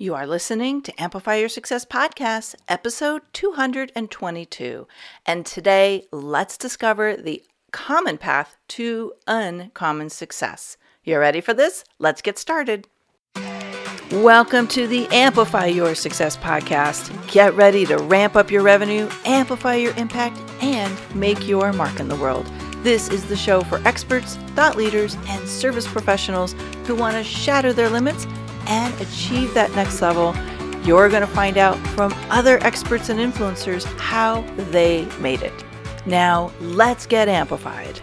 You are listening to Amplify Your Success Podcast, episode 222. And today, let's discover the common path to uncommon success. You ready for this? Let's get started. Welcome to the Amplify Your Success Podcast. Get ready to ramp up your revenue, amplify your impact, and make your mark in the world. This is the show for experts, thought leaders, and service professionals who want to shatter their limits and achieve that next level, you're going to find out from other experts and influencers how they made it. Now, let's get amplified.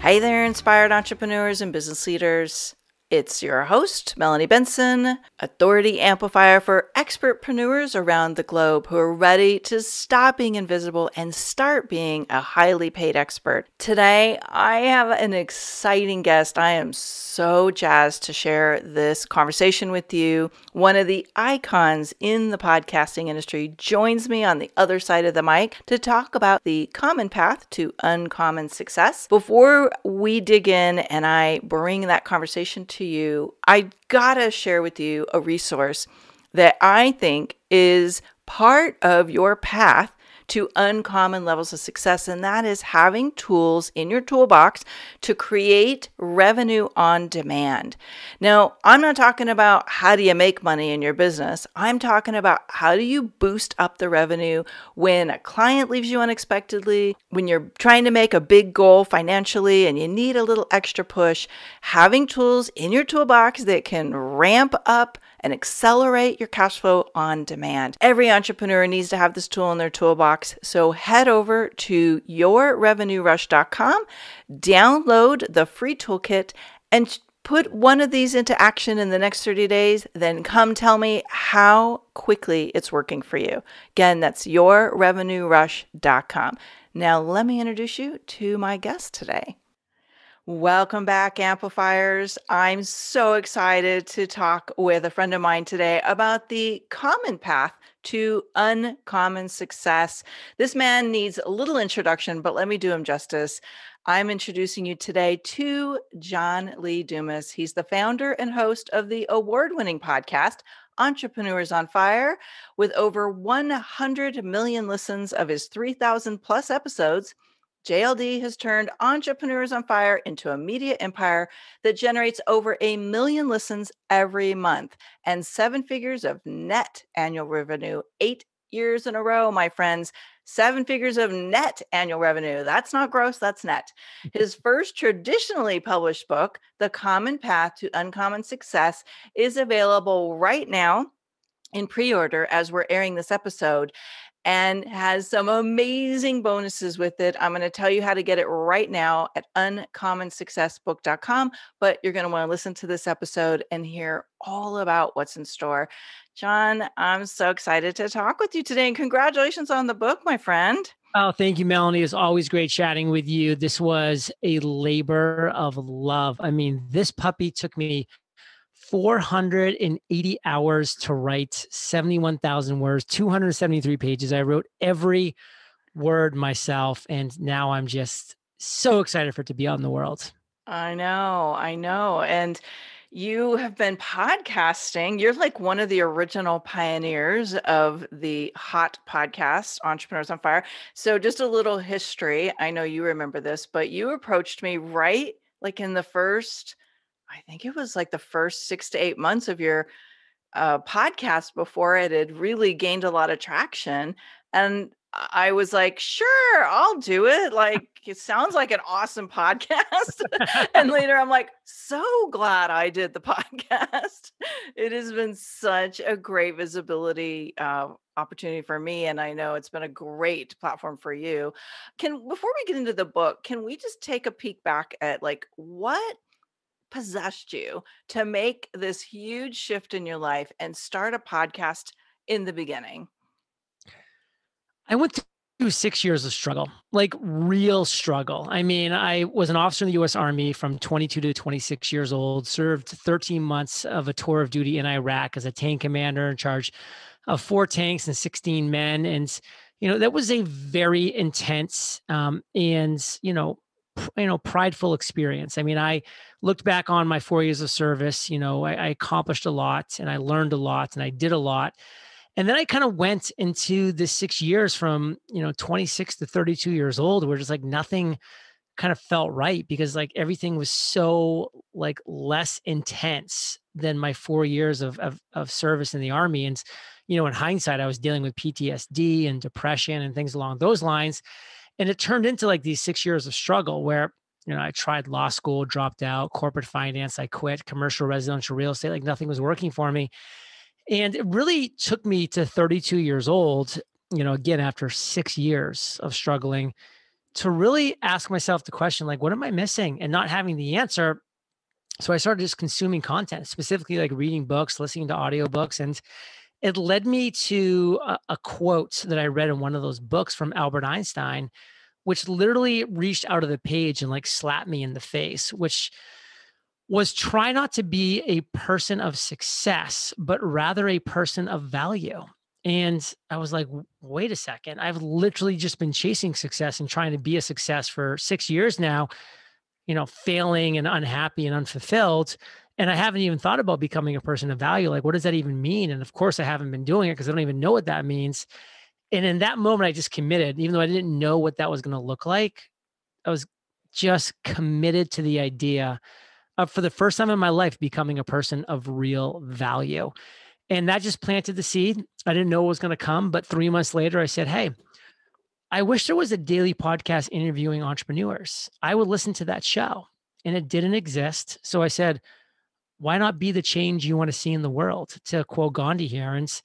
Hey there, inspired entrepreneurs and business leaders. It's your host, Melanie Benson, authority amplifier for expertpreneurs around the globe who are ready to stop being invisible and start being a highly paid expert. Today, I have an exciting guest. I am so jazzed to share this conversation with you. One of the icons in the podcasting industry joins me on the other side of the mic to talk about the common path to uncommon success. Before we dig in and I bring that conversation to to you, I gotta share with you a resource that I think is part of your path to uncommon levels of success, and that is having tools in your toolbox to create revenue on demand. Now, I'm not talking about how do you make money in your business. I'm talking about how do you boost up the revenue when a client leaves you unexpectedly, when you're trying to make a big goal financially and you need a little extra push. Having tools in your toolbox that can ramp up and accelerate your cash flow on demand. Every entrepreneur needs to have this tool in their toolbox. So head over to yourrevenuerush.com, download the free toolkit, and put one of these into action in the next 30 days, then come tell me how quickly it's working for you. Again, that's yourrevenuerush.com. Now, let me introduce you to my guest today. Welcome back, amplifiers. I'm so excited to talk with a friend of mine today about the common path to uncommon success. This man needs a little introduction, but let me do him justice. I'm introducing you today to John Lee Dumas. He's the founder and host of the award winning podcast, Entrepreneurs on Fire, with over 100 million listens of his 3,000 plus episodes. JLD has turned Entrepreneurs on Fire into a media empire that generates over a million listens every month and seven figures of net annual revenue, eight years in a row, my friends. Seven figures of net annual revenue. That's not gross, that's net. His first traditionally published book, The Common Path to Uncommon Success, is available right now in pre order as we're airing this episode and has some amazing bonuses with it. I'm going to tell you how to get it right now at uncommonsuccessbook.com, but you're going to want to listen to this episode and hear all about what's in store. John, I'm so excited to talk with you today and congratulations on the book, my friend. Oh, thank you, Melanie. It's always great chatting with you. This was a labor of love. I mean, this puppy took me 480 hours to write 71,000 words, 273 pages. I wrote every word myself. And now I'm just so excited for it to be out in the world. I know, I know. And you have been podcasting. You're like one of the original pioneers of the hot podcast, Entrepreneurs on Fire. So, just a little history. I know you remember this, but you approached me right like in the first I think it was like the first six to eight months of your uh, podcast before it had really gained a lot of traction. And I was like, sure, I'll do it. Like, it sounds like an awesome podcast. and later I'm like, so glad I did the podcast. It has been such a great visibility uh, opportunity for me. And I know it's been a great platform for you. Can, before we get into the book, can we just take a peek back at like what possessed you to make this huge shift in your life and start a podcast in the beginning? I went through six years of struggle, like real struggle. I mean, I was an officer in the US Army from 22 to 26 years old, served 13 months of a tour of duty in Iraq as a tank commander in charge of four tanks and 16 men. And, you know, that was a very intense um, and, you know, you know prideful experience. I mean i looked back on my four years of service you know I, I, accomplished a lot and i learned a lot and i did a lot. And then i kind of went into the six years from you know 26 to 32 years old where just like nothing kind of felt right because like everything was so like less intense than my four years of, of, of service in the army. And you know in hindsight i was dealing with ptsd and depression and things along those lines and it turned into like these six years of struggle where you know i tried law school dropped out corporate finance i quit commercial residential real estate like nothing was working for me. And it really took me to 32 years old you know again after six years of struggling to really ask myself the question like what am i missing? and not having the answer. So i started just consuming content specifically like reading books listening to audiobooks and it led me to a, a, quote that I read in one of those books from Albert Einstein, which literally reached out of the page and like slapped me in the face, which was try not to be a person of success, but rather a person of value. And I was like, wait a second. I've literally just been chasing success and trying to be a success for six years now, you know, failing and unhappy and unfulfilled and I haven't even thought about becoming a person of value. Like, what does that even mean? And of course, I haven't been doing it because I don't even know what that means. And in that moment, I just committed, even though I didn't know what that was going to look like. I was just committed to the idea of, for the first time in my life, becoming a person of real value. And that just planted the seed. I didn't know what was going to come. But three months later, I said, Hey, I wish there was a daily podcast interviewing entrepreneurs. I would listen to that show. And it didn't exist. So I said, why not be the change you want to see in the world? To quote Gandhi here, and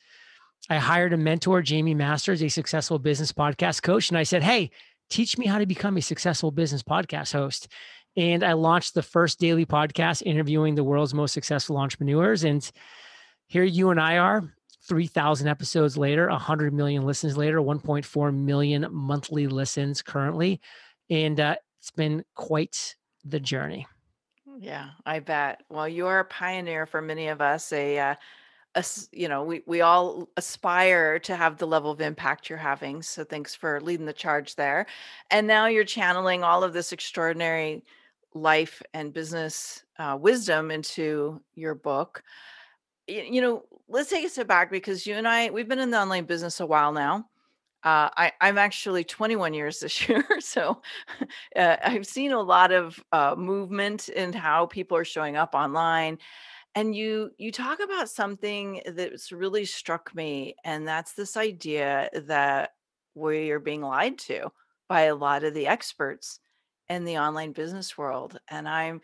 I hired a mentor, Jaime Masters, a successful business podcast coach, and I said, "Hey, teach me how to become a successful business podcast host." And I launched the first daily podcast interviewing the world's most successful entrepreneurs. And here you and I are, 3,000 episodes later, 100 million listens later, 1.4 million monthly listens currently. And uh, it's been quite the journey. Yeah, I bet. Well, you're a pioneer for many of us. A, uh, you know, we we all aspire to have the level of impact you're having. So thanks for leading the charge there. And now you're channeling all of this extraordinary life and business uh, wisdom into your book. You know, let's take a step back because you and I we've been in the online business a while now. Uh, I, I'm actually 21 years this year, so uh, I've seen a lot of uh, movement in how people are showing up online. And you you talk about something that's really struck me, and that's this idea that we are being lied to by a lot of the experts in the online business world. And I'm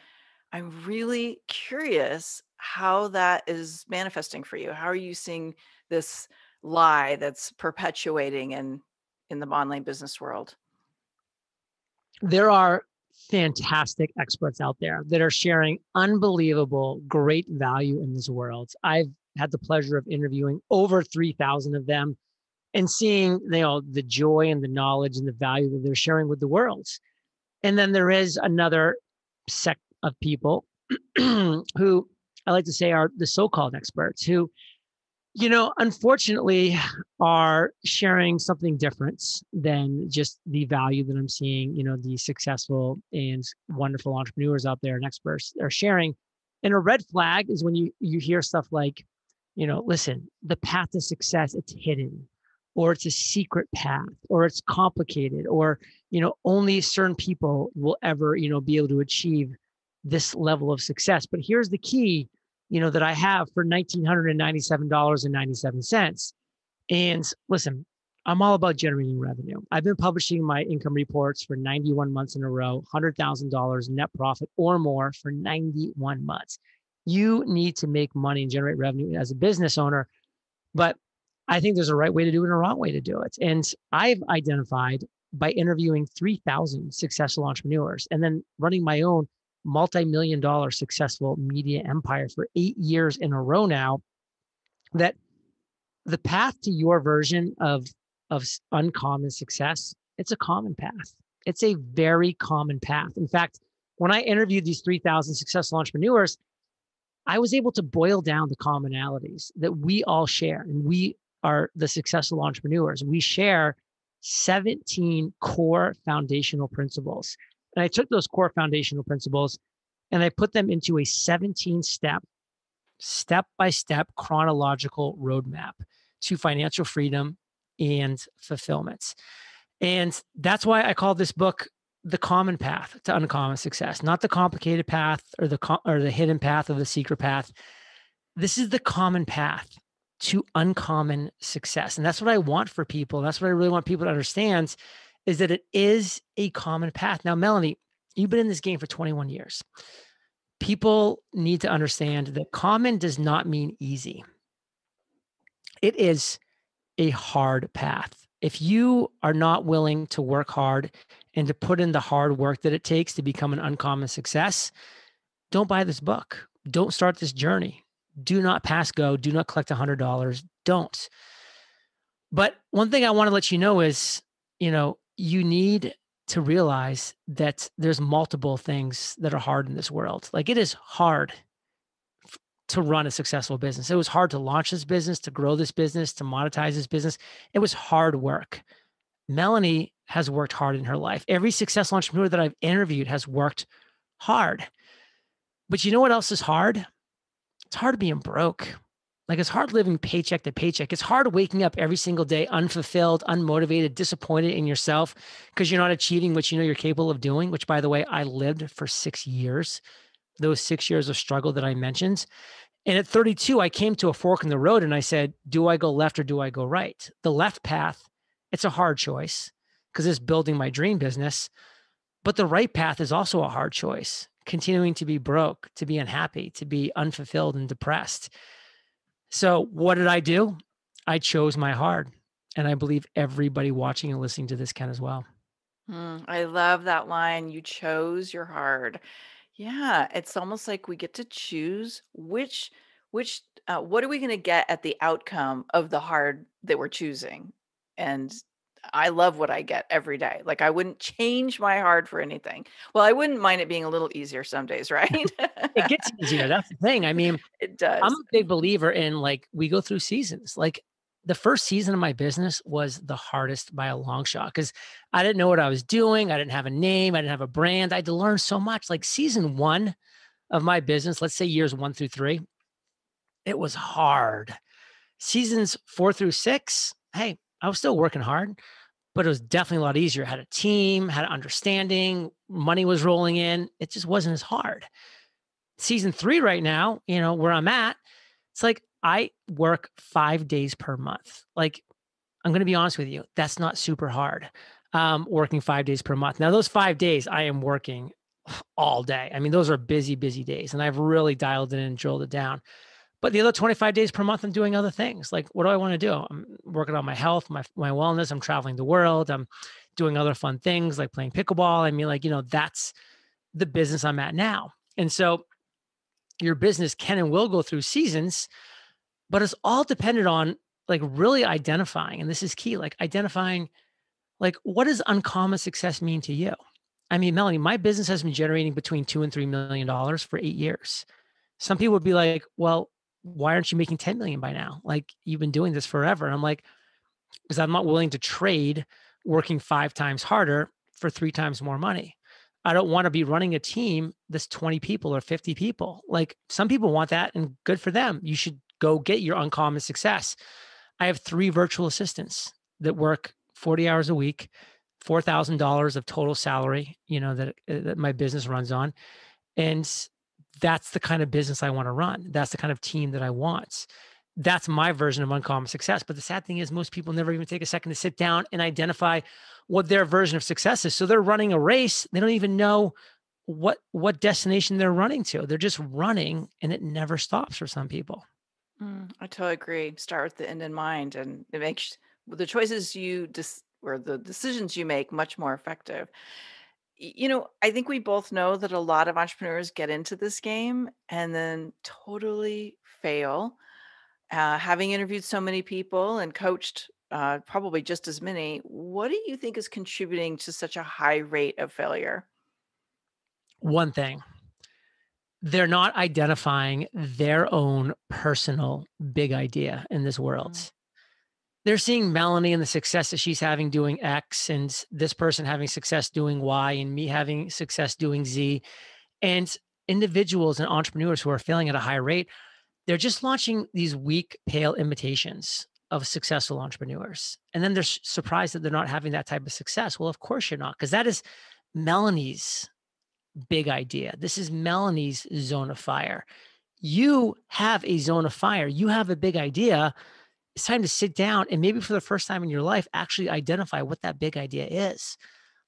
I'm really curious how that is manifesting for you. How are you seeing this lie that's perpetuating in in the online business world? There are fantastic experts out there that are sharing unbelievable great value in this world. I've had the pleasure of interviewing over 3,000 of them and seeing you know the joy and the knowledge and the value that they're sharing with the world. And then there is another sect of people who I like to say are the so-called experts who you know, unfortunately, are sharing something different than just the value that I'm seeing, you know, the successful and wonderful entrepreneurs out there and experts are sharing. And a red flag is when you you hear stuff like, you know, listen, the path to success, it's hidden, or it's a secret path, or it's complicated, or, you know, only certain people will ever, you know, be able to achieve this level of success. But here's the key you know, that I have for $1,997.97. And listen, I'm all about generating revenue. I've been publishing my income reports for 91 months in a row, $100,000 net profit or more for 91 months. You need to make money and generate revenue as a business owner. But I think there's a right way to do it and a wrong way to do it. And I've identified by interviewing 3,000 successful entrepreneurs and then running my own multi-million dollar successful media empire for eight years in a row now that the path to your version of of uncommon success it's a common path. It's a very common path. In fact when i interviewed these 3000 successful entrepreneurs i was able to boil down the commonalities that we all share and we are the successful entrepreneurs. We share 17 core foundational principles And I took those core foundational principles and I put them into a 17 step, step by step chronological roadmap to financial freedom and fulfillment. And that's why I call this book the common path to uncommon success, not the complicated path or the or the hidden path or the secret path. This is the common path to uncommon success. And that's what I want for people. That's what I really want people to understand is that it is a common path. Now, Melanie, you've been in this game for 21 years. People need to understand that common does not mean easy. It is a hard path. If you are not willing to work hard and to put in the hard work that it takes to become an uncommon success, don't buy this book. Don't start this journey. Do not pass go. Do not collect $100. Don't. But one thing I want to let you know is, you know, you need to realize that there's multiple things that are hard in this world. Like it is hard to run a successful business. It was hard to launch this business, to grow this business, to monetize this business. It was hard work. Melanie has worked hard in her life. Every successful entrepreneur that I've interviewed has worked hard. But you know what else is hard? It's hard being broke. Like it's hard living paycheck to paycheck. It's hard waking up every single day unfulfilled, unmotivated, disappointed in yourself because you're not achieving what you know you're capable of doing, which by the way, I lived for 6 years. Those 6 years of struggle that I mentioned. And at 32, I came to a fork in the road and I said, do I go left or do I go right? The left path, it's a hard choice because it's building my dream business. But the right path is also a hard choice, continuing to be broke, to be unhappy, to be unfulfilled and depressed. So, what did I do? I chose my hard. And I believe everybody watching and listening to this can as well. Mm, I love that line. You chose your hard. Yeah, it's almost like we get to choose which which uh, what are we going to get at the outcome of the hard that we're choosing. And I love what I get every day. Like I wouldn't change my hard for anything. Well, I wouldn't mind it being a little easier some days, right? it gets easier. That's the thing. I mean, it does. I'm a big believer in like we go through seasons. Like the first season of my business was the hardest by a long shot because I didn't know what I was doing. I didn't have a name. I didn't have a brand. I had to learn so much. Like season one of my business, let's say years one through three, it was hard. Seasons four through six, hey, I was still working hard, but it was definitely a lot easier. I had a team, had an understanding, money was rolling in. It just wasn't as hard. Season three, right now, you know, where I'm at, it's like I work five days per month. Like, I'm going to be honest with you, that's not super hard. Um, working five days per month. Now, those five days I am working all day. I mean, those are busy, busy days, and I've really dialed it in and drilled it down. But the other 25 days per month, I'm doing other things. Like, what do I want to do? I'm working on my health, my my wellness. I'm traveling the world. I'm doing other fun things like playing pickleball. I mean, like, you know, that's the business I'm at now. And so your business can and will go through seasons, but it's all dependent on like really identifying, and this is key, like identifying like what does uncommon success mean to you? I mean, Melanie, my business has been generating between two and three million dollars for eight years. Some people would be like, well, why aren't you making 10 million by now? Like you've been doing this forever. And I'm like, because I'm not willing to trade working five times harder for three times more money. I don't want to be running a team that's 20 people or 50 people. Like some people want that and good for them. You should go get your uncommon success. I have three virtual assistants that work 40 hours a week, $4,000 of total salary, you know, that, uh, that my business runs on. And that's the kind of business I want to run. That's the kind of team that I want. That's my version of uncommon success. But the sad thing is, most people never even take a second to sit down and identify what their version of success is. So they're running a race. They don't even know what what destination they're running to. They're just running, and it never stops for some people. Mm, I totally agree. Start with the end in mind, and it makes the choices you just or the decisions you make much more effective you know, I think we both know that a lot of entrepreneurs get into this game and then totally fail. Uh, having interviewed so many people and coached uh, probably just as many, what do you think is contributing to such a high rate of failure? One thing they're not identifying their own personal big idea in this world. Mm. They're seeing Melanie and the success that she's having doing X, and this person having success doing Y, and me having success doing Z. And individuals and entrepreneurs who are failing at a high rate, they're just launching these weak, pale imitations of successful entrepreneurs. And then they're surprised that they're not having that type of success. Well, of course you're not, because that is Melanie's big idea. This is Melanie's zone of fire. You have a zone of fire, you have a big idea it's time to sit down and maybe for the first time in your life actually identify what that big idea is.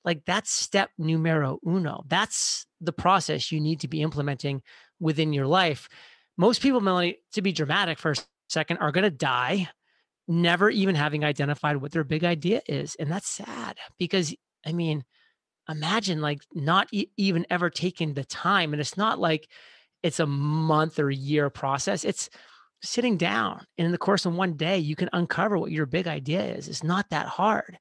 Like that's step numero uno. That's the process you need to be implementing within your life. Most people melanie to be dramatic for a second are going to die never even having identified what their big idea is and that's sad because i mean imagine like not e- even ever taking the time and it's not like it's a month or year process. It's sitting down and in the course of one day you can uncover what your big idea is it's not that hard.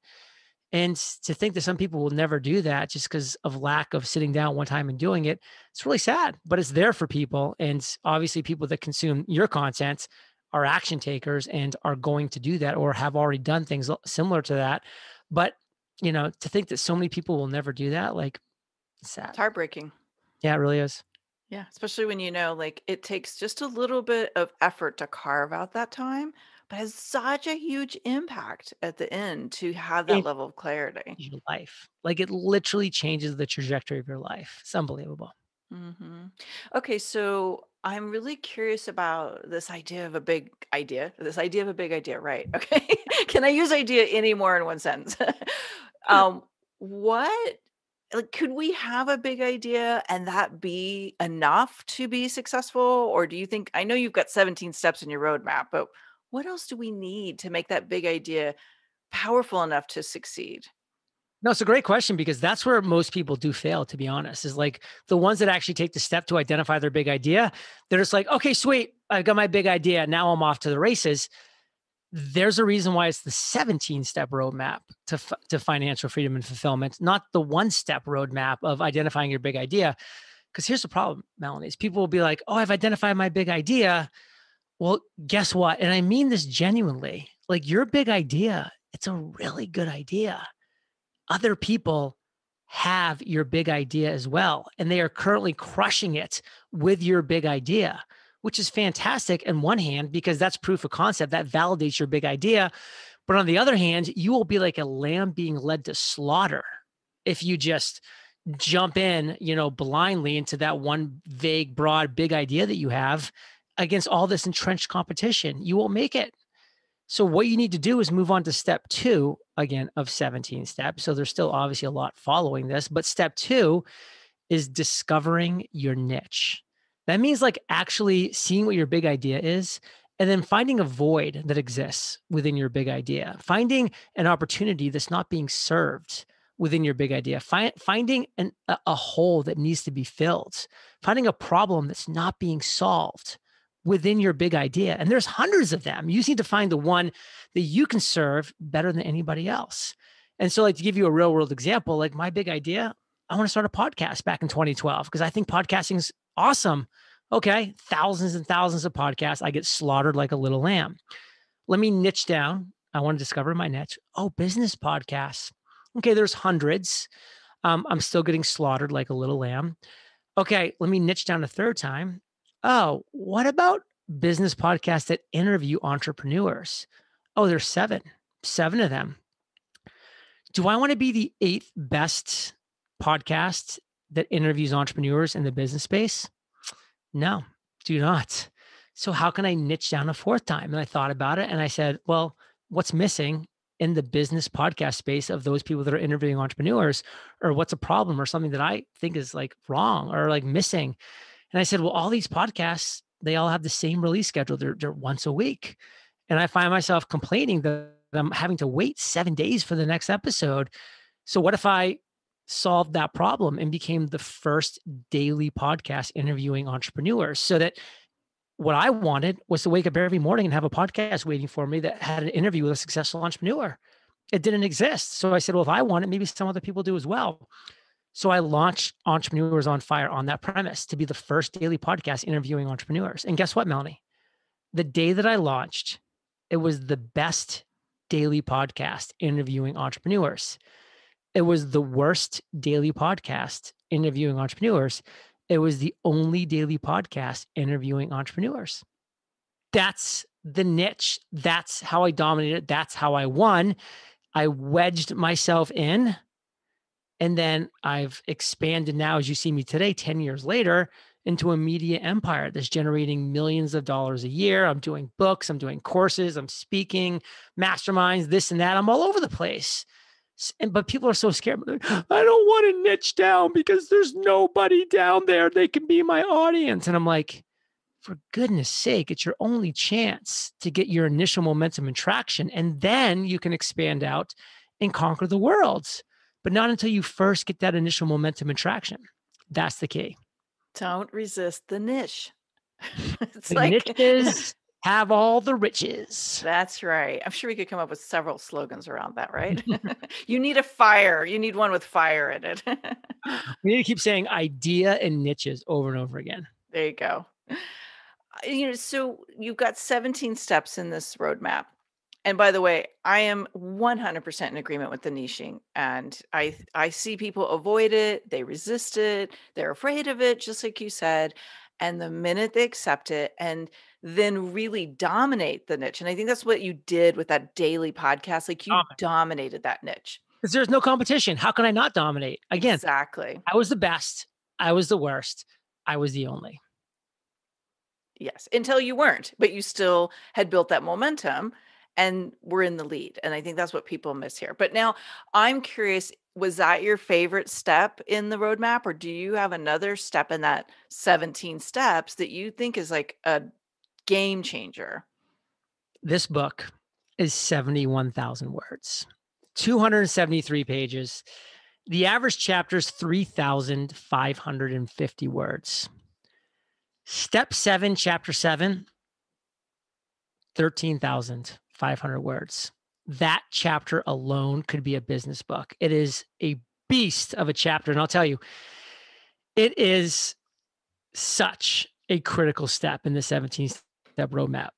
And to think that some people will never do that just because of lack of sitting down one time and doing it it's really sad but it's there for people and obviously people that consume your content are action takers and are going to do that or have already done things similar to that but you know to think that so many people will never do that like it's sad. It's heartbreaking. Yeah it really is yeah, especially when you know, like, it takes just a little bit of effort to carve out that time, but has such a huge impact at the end to have that level of clarity. your life. Like it literally changes the trajectory of your life. It's unbelievable. Mhm. Okay, so I'm really curious about this idea of a big idea. This idea of a big idea, right? Okay. Can I use idea any more in one sentence? Um, what like could we have a big idea and that be enough to be successful or do you think i know you've got 17 steps in your roadmap but what else do we need to make that big idea powerful enough to succeed No, it's a great question because that's where most people do fail, to be honest, is like the ones that actually take the step to identify their big idea. They're just like, okay, sweet, I've got my big idea. Now I'm off to the races there's a reason why it's the 17 step roadmap to, to financial freedom and fulfillment, not the one step roadmap of identifying your big idea. Because here's the problem, Melanie, is people will be like, oh, I've identified my big idea. Well, guess what? And I mean this genuinely like your big idea, it's a really good idea. Other people have your big idea as well, and they are currently crushing it with your big idea which is fantastic in one hand because that's proof of concept that validates your big idea. But on the other hand, you will be like a lamb being led to slaughter if you just jump in, you know, blindly into that one vague, broad, big idea that you have against all this entrenched competition. You won't make it. So what you need to do is move on to step two again of 17 steps. So there's still obviously a lot following this, but step two is discovering your niche. That means like actually seeing what your big idea is and then finding a void that exists within your big idea, finding an opportunity that's not being served within your big idea, Find, finding an, a, a hole that needs to be filled, finding a problem that's not being solved within your big idea. And there's hundreds of them. You just need to find the one that you can serve better than anybody else. And so, like to give you a real world example, like my big idea, I want to start a podcast back in 2012 because I think podcasting is awesome. Okay, thousands and thousands of podcasts. I get slaughtered like a little lamb. Let me niche down. I want to discover my niche. Oh, business podcasts. Okay, there's hundreds. Um, I'm still getting slaughtered like a little lamb. Okay, let me niche down a third time. Oh, what about business podcasts that interview entrepreneurs? Oh, there's seven, seven of them. Do I want to be the eighth best podcast that interviews entrepreneurs in the business space? No, do not. So, how can I niche down a fourth time? And I thought about it and I said, well, what's missing in the business podcast space of those people that are interviewing entrepreneurs? Or what's a problem or something that I think is like wrong or like missing? And I said, well, all these podcasts, they all have the same release schedule. They're, they're once a week. And I find myself complaining that I'm having to wait seven days for the next episode. So, what if I solved that problem and became the first daily podcast interviewing entrepreneurs so that what I wanted was to wake up every morning and have a podcast waiting for me that had an interview with a successful entrepreneur. It didn't exist. So I said, well, if I want it, maybe some other people do as well. So I launched Entrepreneurs on Fire on that premise to be the first daily podcast interviewing entrepreneurs. And guess what, Melanie? The day that I launched, it was the best daily podcast interviewing entrepreneurs. It was the worst daily podcast interviewing entrepreneurs. It was the only daily podcast interviewing entrepreneurs. That's the niche. That's how I dominated. That's how I won. I wedged myself in. And then I've expanded now, as you see me today, 10 years later, into a media empire that's generating millions of dollars a year. I'm doing books, I'm doing courses, I'm speaking, masterminds, this and that. I'm all over the place. And, but people are so scared. I don't want to niche down because there's nobody down there. They can be my audience. And I'm like, for goodness sake, it's your only chance to get your initial momentum and traction. And then you can expand out and conquer the world. But not until you first get that initial momentum and traction. That's the key. Don't resist the niche. it's the like niches have all the riches. That's right. I'm sure we could come up with several slogans around that, right? you need a fire. You need one with fire in it. we need to keep saying idea and niches over and over again. There you go. You know, so you've got 17 steps in this roadmap. And by the way, I am 100% in agreement with the niching and I I see people avoid it, they resist it, they're afraid of it just like you said, and the minute they accept it and then really dominate the niche. And I think that's what you did with that daily podcast like you dominated that niche. Cuz there's no competition. How can I not dominate? Again, exactly. I was the best. I was the worst. I was the only. Yes, until you weren't, but you still had built that momentum and we're in the lead. And I think that's what people miss here. But now I'm curious was that your favorite step in the roadmap or do you have another step in that 17 steps that you think is like a game changer? This book is 71,000 words, 273 pages. The average chapter is 3,550 words. Step seven, chapter seven, 13,000 500 words. That chapter alone could be a business book. It is a beast of a chapter. And I'll tell you, it is such a critical step in the 17 step roadmap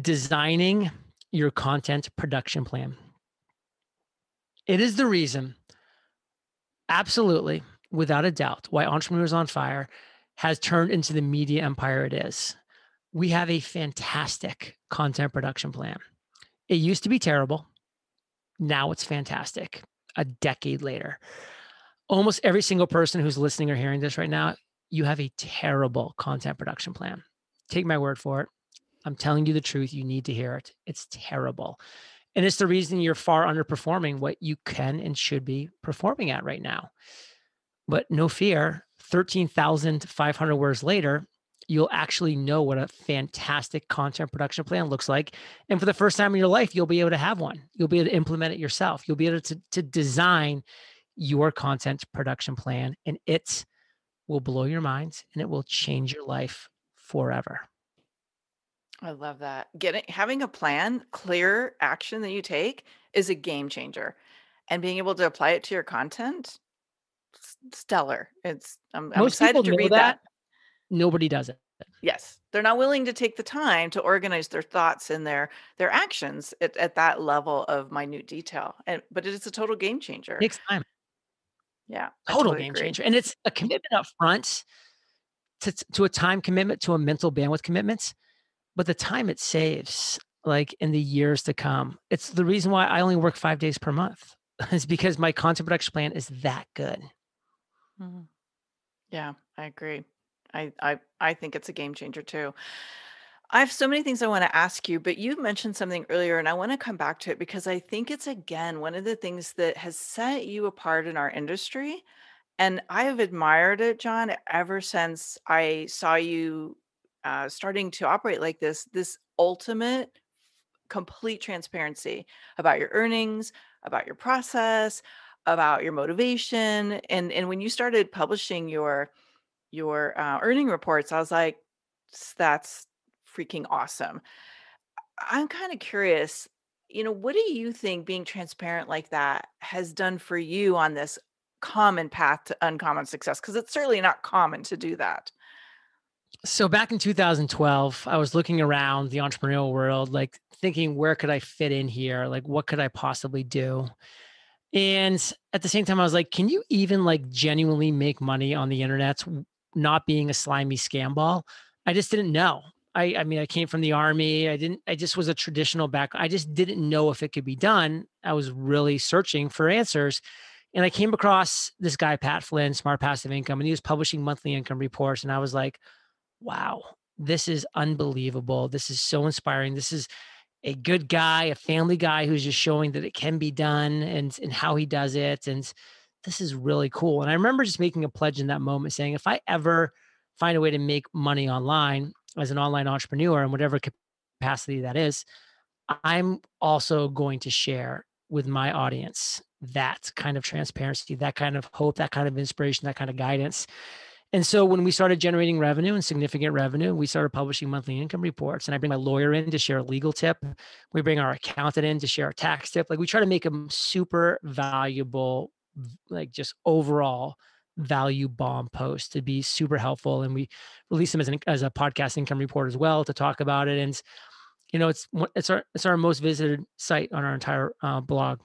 designing your content production plan. It is the reason, absolutely, without a doubt, why Entrepreneurs on Fire has turned into the media empire it is. We have a fantastic content production plan. It used to be terrible. Now it's fantastic. A decade later. Almost every single person who's listening or hearing this right now, you have a terrible content production plan. Take my word for it. I'm telling you the truth. You need to hear it. It's terrible. And it's the reason you're far underperforming what you can and should be performing at right now. But no fear, 13,500 words later, you'll actually know what a fantastic content production plan looks like. And for the first time in your life, you'll be able to have one. You'll be able to implement it yourself. You'll be able to, to design your content production plan, and it will blow your mind and it will change your life forever. I love that. Getting having a plan, clear action that you take is a game changer. And being able to apply it to your content, stellar. It's I'm, I'm excited to read that. that nobody does it. Yes, they're not willing to take the time to organize their thoughts and their their actions at, at that level of minute detail. And but it is a total game changer. Takes time. Yeah, total totally game agree. changer, and it's a commitment up front to to a time commitment, to a mental bandwidth commitment. But the time it saves, like in the years to come, it's the reason why I only work five days per month. is because my content production plan is that good. Mm-hmm. Yeah, I agree. I I I think it's a game changer too. I have so many things I want to ask you, but you mentioned something earlier and I want to come back to it because I think it's again one of the things that has set you apart in our industry. And I have admired it, John, ever since I saw you uh, starting to operate like this, this ultimate complete transparency about your earnings, about your process, about your motivation. And and when you started publishing your your uh, earning reports, I was like, that's freaking awesome. I'm kind of curious, you know, what do you think being transparent like that has done for you on this common path to uncommon success? Because it's certainly not common to do that. So back in 2012, I was looking around the entrepreneurial world, like thinking, where could I fit in here? Like, what could I possibly do? And at the same time, I was like, can you even like genuinely make money on the internet, not being a slimy scam ball? I just didn't know. I, I mean, I came from the army. I didn't, I just was a traditional back. I just didn't know if it could be done. I was really searching for answers. And I came across this guy, Pat Flynn, Smart Passive Income, and he was publishing monthly income reports. And I was like, wow, this is unbelievable. This is so inspiring. This is a good guy, a family guy who's just showing that it can be done and, and how he does it. And this is really cool. And I remember just making a pledge in that moment saying, if I ever find a way to make money online as an online entrepreneur in whatever capacity that is, I'm also going to share with my audience that kind of transparency, that kind of hope, that kind of inspiration, that kind of guidance. And so when we started generating revenue and significant revenue, we started publishing monthly income reports. And I bring my lawyer in to share a legal tip. We bring our accountant in to share a tax tip. Like we try to make them super valuable, like just overall value bomb posts to be super helpful. And we release them as, an, as a podcast income report as well to talk about it. And you know, it's it's our it's our most visited site on our entire uh, blog.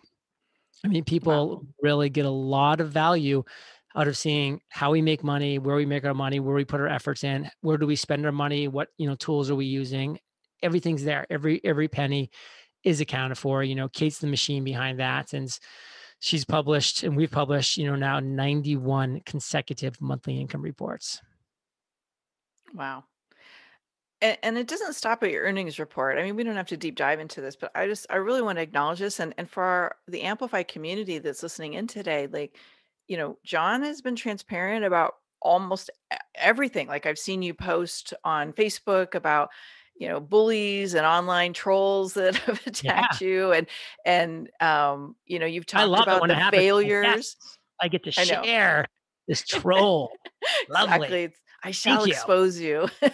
I mean, people wow. really get a lot of value out of seeing how we make money, where we make our money, where we put our efforts in, where do we spend our money, what you know tools are we using. Everything's there. Every every penny is accounted for. You know, Kate's the machine behind that, and she's published and we've published you know now 91 consecutive monthly income reports. Wow. And, and it doesn't stop at your earnings report. I mean, we don't have to deep dive into this, but I just I really want to acknowledge this, and and for our, the Amplify community that's listening in today, like you know, John has been transparent about almost everything. Like I've seen you post on Facebook about, you know, bullies and online trolls that have attacked yeah. you and and um, you know, you've talked about the failures. I get to share this troll. Lovely. Exactly. It's, I shall you. expose you. you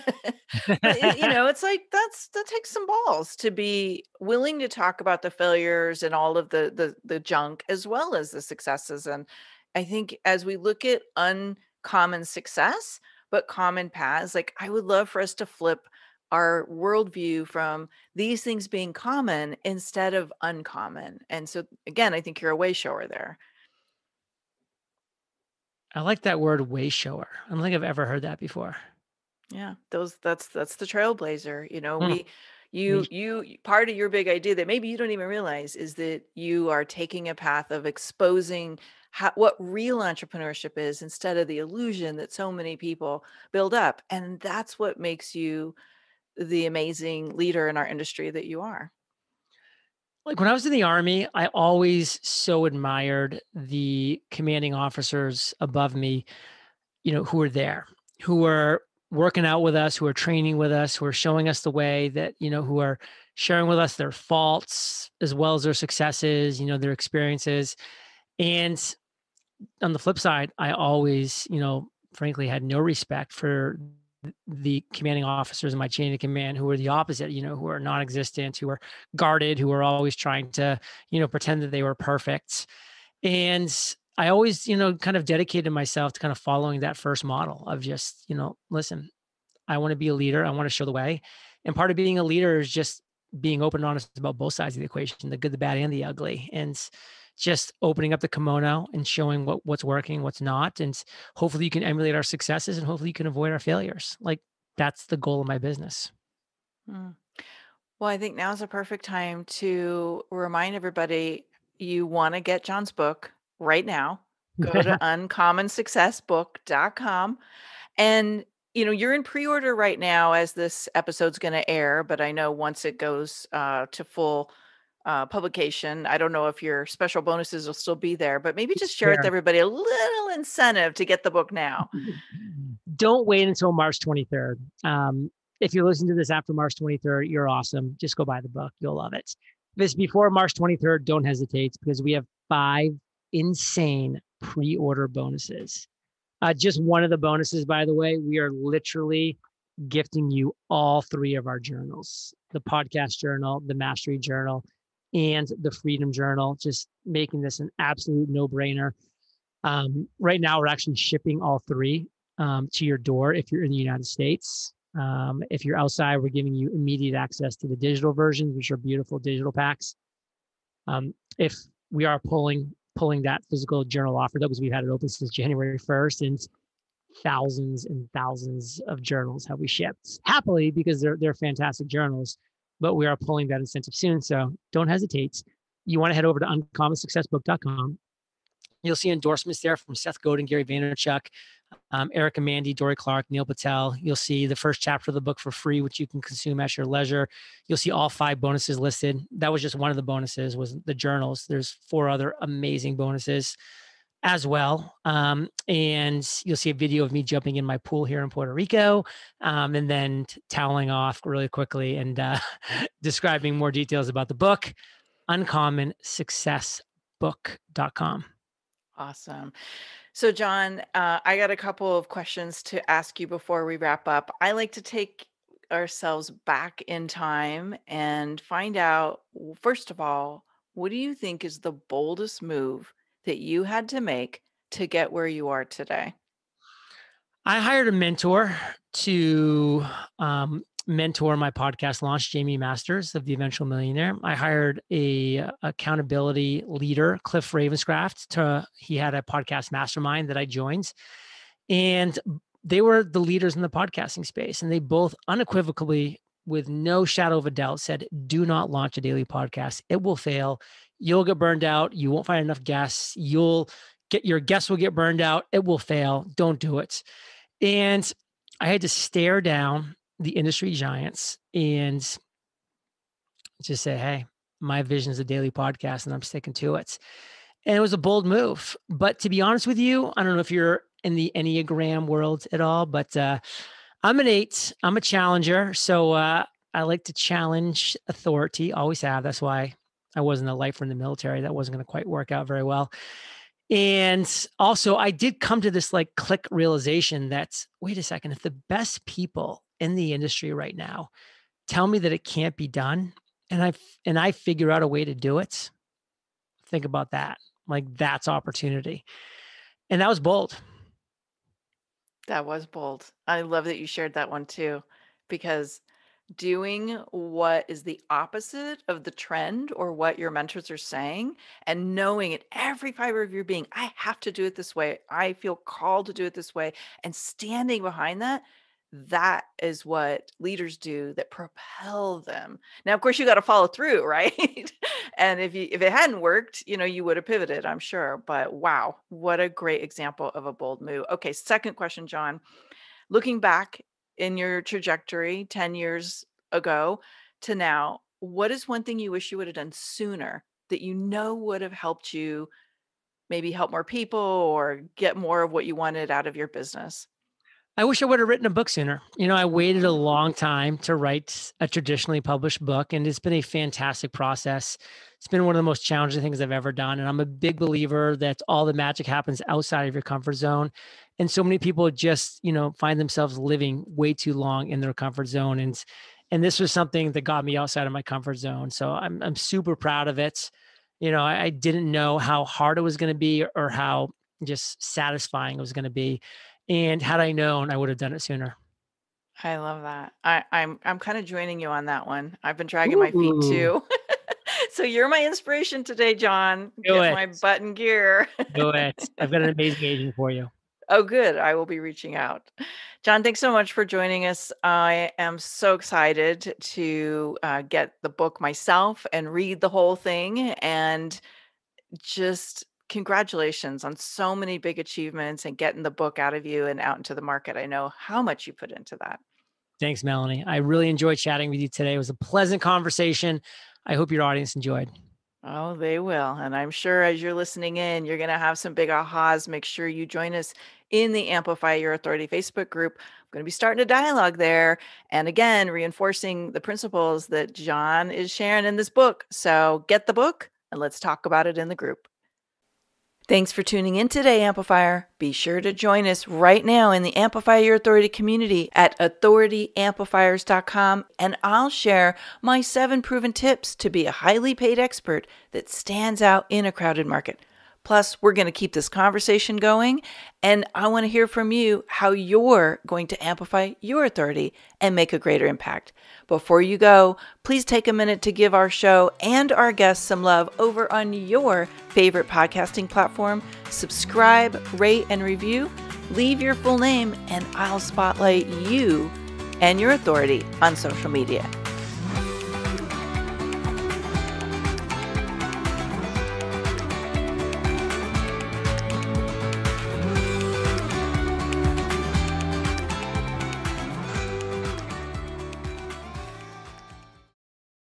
know, it's like that's that takes some balls to be willing to talk about the failures and all of the the the junk as well as the successes and I think as we look at uncommon success, but common paths, like I would love for us to flip our worldview from these things being common instead of uncommon. And so, again, I think you're a way shower there. I like that word way shower. I don't think I've ever heard that before. Yeah, those that's that's the trailblazer. You know, mm. we you you part of your big idea that maybe you don't even realize is that you are taking a path of exposing how, what real entrepreneurship is instead of the illusion that so many people build up. And that's what makes you the amazing leader in our industry that you are. Like when I was in the army, I always so admired the commanding officers above me, you know, who were there, who were working out with us, who are training with us, who are showing us the way that, you know, who are sharing with us their faults as well as their successes, you know, their experiences. And on the flip side, I always, you know, frankly had no respect for the commanding officers in my chain of command who were the opposite, you know, who are non-existent, who are guarded, who are always trying to, you know, pretend that they were perfect. And I always, you know, kind of dedicated myself to kind of following that first model of just, you know, listen, I want to be a leader. I want to show the way. And part of being a leader is just being open and honest about both sides of the equation, the good, the bad, and the ugly. And just opening up the kimono and showing what what's working, what's not, and hopefully you can emulate our successes and hopefully you can avoid our failures. Like that's the goal of my business. Mm. Well, I think now is a perfect time to remind everybody you want to get John's book right now. Go to uncommonsuccessbook.com and you know you're in pre-order right now as this episode's going to air but i know once it goes uh, to full uh, publication. I don't know if your special bonuses will still be there, but maybe just share with everybody a little incentive to get the book now. Don't wait until March 23rd. Um, if you're listening to this after March 23rd, you're awesome. Just go buy the book. You'll love it. If it's before March 23rd, don't hesitate because we have five insane pre order bonuses. Uh, just one of the bonuses, by the way, we are literally gifting you all three of our journals the podcast journal, the mastery journal, and the Freedom Journal, just making this an absolute no brainer. Um, right now, we're actually shipping all three um, to your door if you're in the United States. Um, if you're outside, we're giving you immediate access to the digital versions, which are beautiful digital packs. Um, if we are pulling pulling that physical journal offer that because we've had it open since January 1st, and thousands and thousands of journals have we shipped happily because they're they're fantastic journals. But we are pulling that incentive soon, so don't hesitate. You want to head over to uncommonsuccessbook.com You'll see endorsements there from Seth Godin, Gary Vaynerchuk, um, Erica Mandy, Dorie Clark, Neil Patel. You'll see the first chapter of the book for free, which you can consume at your leisure. You'll see all five bonuses listed. That was just one of the bonuses was the journals. There's four other amazing bonuses as well. Um, and you'll see a video of me jumping in my pool here in Puerto Rico, um, and then t- toweling off really quickly and uh, describing more details about the book, uncommonsuccessbook.com. Awesome. So, John, uh, I got a couple of questions to ask you before we wrap up. I like to take ourselves back in time and find out, first of all, what do you think is the boldest move that you had to make to get where you are today? I hired a mentor to um, mentor my podcast launch, Jaime Masters of the Eventual Millionaire. I hired a uh, accountability leader, Cliff Ravenscraft. To he had a podcast mastermind that I joined, and they were the leaders in the podcasting space, and they both unequivocally, with no shadow of a doubt, said, "Do not launch a daily podcast. It will fail. You'll get burned out. You won't find enough guests. You'll get your guests will get burned out. It will fail. Don't do it." And I had to stare down the industry giants and just say, hey, my vision is a daily podcast and I'm sticking to it. And it was a bold move. But to be honest with you, I don't know if you're in the Enneagram world at all, but uh, I'm an eight, I'm a challenger. So uh, I like to challenge authority, always have. That's why I wasn't a lifer in the military. That wasn't going to quite work out very well. And also, I did come to this like click realization that wait a second, if the best people in the industry right now tell me that it can't be done and I and I figure out a way to do it, think about that. Like that's opportunity. And that was bold. That was bold. I love that you shared that one too because doing what is the opposite of the trend or what your mentors are saying and knowing in every fiber of your being i have to do it this way. I feel called to do it this way and standing behind that that is what leaders do that propel them. Now of course you got to follow through right? And if you if it hadn't worked you know you would have pivoted i'm sure but wow what a great example of a bold move. Okay second question john. Looking back in your trajectory 10 years ago to now what is one thing you wish you would have done sooner that you know would have helped you maybe help more people or get more of what you wanted out of your business I wish I would have written a book sooner. You know, I waited a mm. long time to write a traditionally published book, and it's been a fantastic process. It's been one of the most challenging things I've ever done. And I'm a big believer that all the magic happens outside of your comfort zone. And so many people just, you know, find themselves living way too long in their comfort zone. And and this was something that got me outside of my comfort zone. So I'm I'm super proud of it. You know, I, I didn't know how hard it was going to be or how just satisfying it was going to be and had I known, I would have done it sooner. I love that. I, I'm I'm kind of joining you on that one. I've been dragging my feet too. so you're my inspiration today, John. Do Get it. my button gear. Do it. I've got an amazing agent for you. Oh, good. I will be reaching out. John, thanks so much for joining us. I am so excited to uh, get the book myself and read the whole thing and just congratulations on so many big achievements and getting the book out of you and out into the market. I know how much you put into that. Thanks, Melanie. I really enjoyed chatting with you today. It was a pleasant conversation. I hope your audience enjoyed. Oh, they will. And I'm sure as you're listening in, you're going to have some big ahas. Make sure you join us in the Amplify Your Authority Facebook group. I'm going to be starting a dialogue there. And again, reinforcing the principles that John is sharing in this book. So get the book and let's talk about it in the group. Thanks for tuning in today, Amplifier. Be sure to join us right now in the Amplify Your Authority community at authorityamplifiers.com, and I'll share my seven proven tips to be a highly paid expert that stands out in a crowded market. Plus, we're going to keep this conversation going, and I want to hear from you how you're going to amplify your authority and make a greater impact. Before you go, please take a minute to give our show and our guests some love over on your favorite podcasting platform. Subscribe, rate, and review. Leave your full name, and I'll spotlight you and your authority on social media.